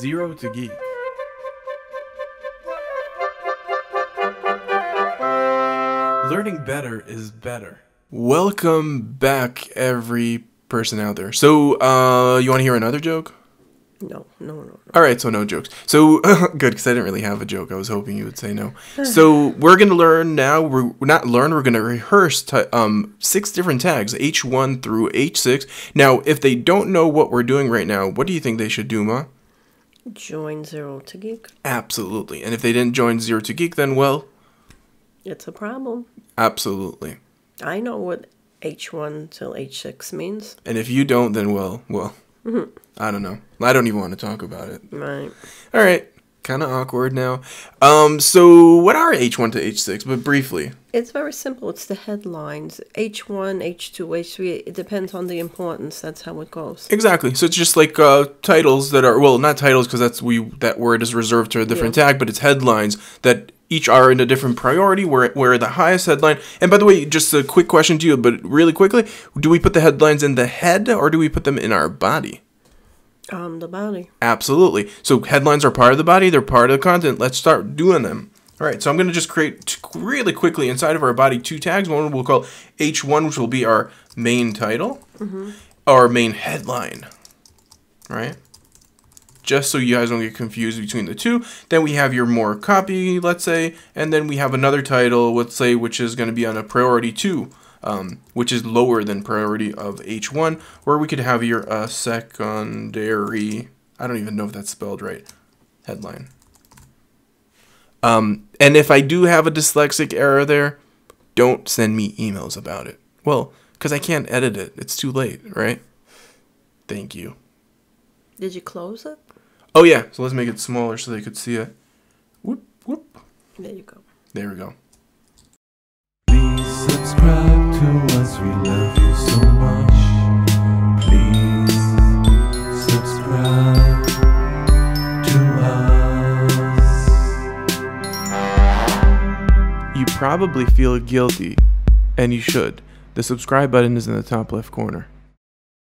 Zero to Geek. Learning better is better. Welcome back, every person out there. So, uh, you want to hear another joke? No, no, no, no. All right, so no jokes. So good because I didn't really have a joke. I was hoping you would say no. So we're gonna learn now. We're we're not learn. We're gonna rehearse t- um six different tags, H one through H six. Now, if they don't know what we're doing right now, what do you think they should do, Ma? Join Zero to Geek. Absolutely. And if they didn't join Zero to Geek, then well, It's a problem. absolutely. I know what H1 till H6 means. And if you don't, then well, well, mm-hmm. I don't know. I don't even want to talk about it. Right. All right, kind of awkward now. Um, so what are H one to H six? But briefly. It's very simple. It's the headlines. H1, H2, H3. It depends on the importance. That's how it goes. Exactly. So it's just like uh, titles that are well, not titles because that's we that word is reserved to a different tag, but it's headlines that each are in a different priority. Where where the highest headline. And by the way, just a quick question to you, but really quickly, do we put the headlines in the head or do we put them in our body? Um, the body. Absolutely. So headlines are part of the body. They're part of the content. Let's start doing them. All right. So I'm going to just create really quickly inside of our body two tags. One we'll call H1, which will be our main title, our main headline. Right. Just so you guys don't get confused between the two. Then we have your more copy, let's say, and then we have another title, let's say, which is going to be on a priority two, um, which is lower than priority of H1, where we could have your uh, secondary. I don't even know if that's spelled right. Headline. Um, and if I do have a dyslexic error there, don't send me emails about it. Well, because I can't edit it. It's too late, right? Thank you. Did you close it? Oh yeah, so let's make it smaller so they could see it. Whoop whoop. There you go. There we go. Probably feel guilty, and you should. The subscribe button is in the top left corner.